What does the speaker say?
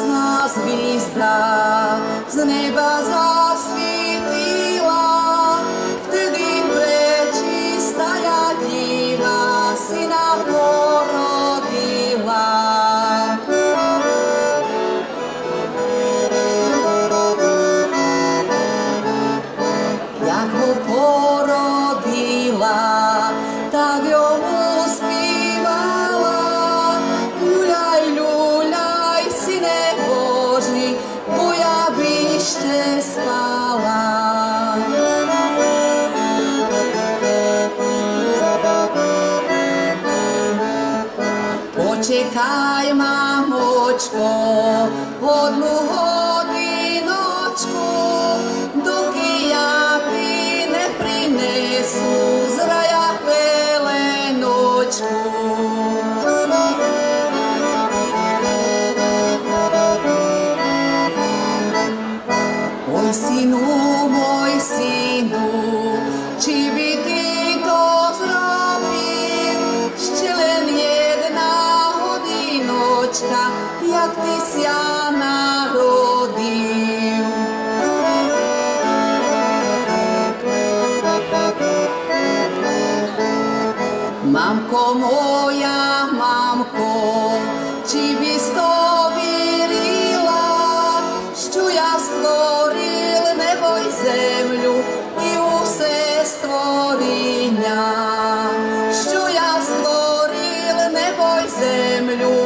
nás hviezda z neba zasvietila. Vtedy prečistá ja diva, Syna Boha, Почекай, мамочко, одну годиночку, доки я ти не принесу з рая пеленочку. Ой, сину, мой сину, як тися народив. Мамко моя, мамко, чи бісто вірила, що я створила небо й землю і усе створіння, що я створила небо й землю.